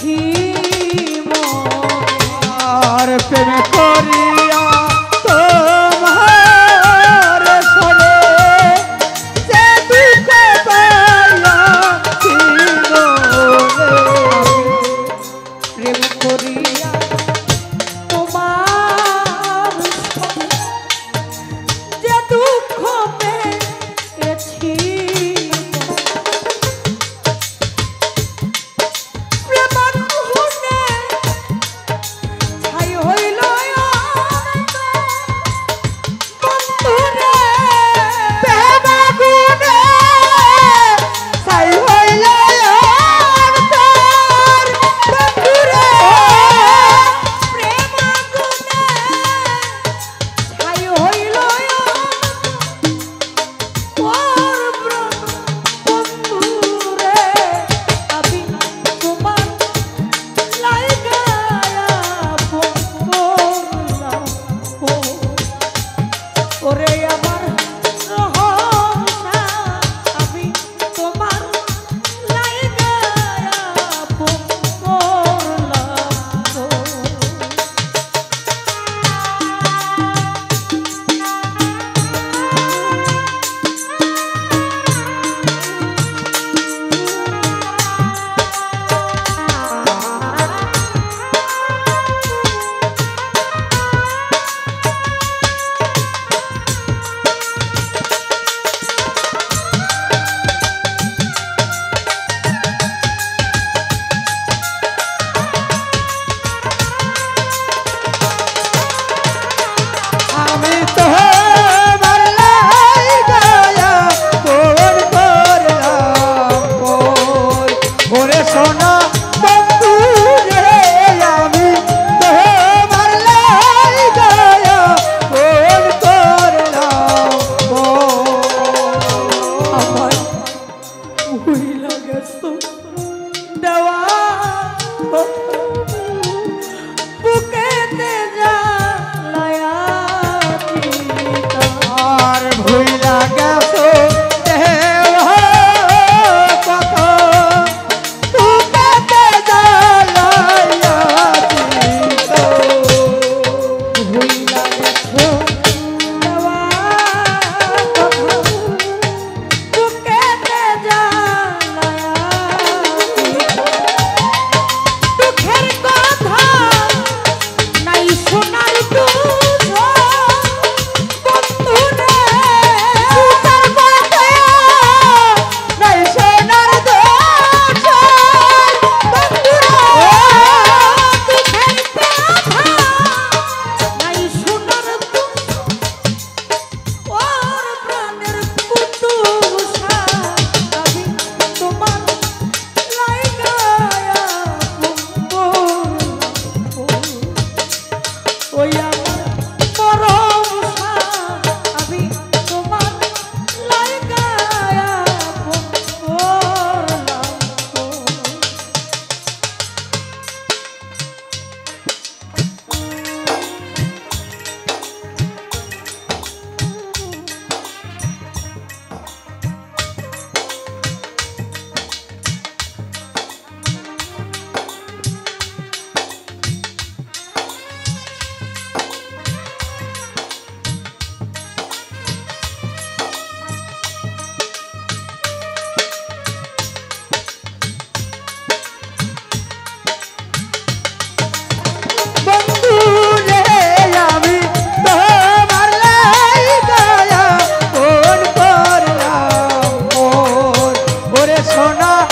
পেয়েছি আর প্রেম করিয়া সোনা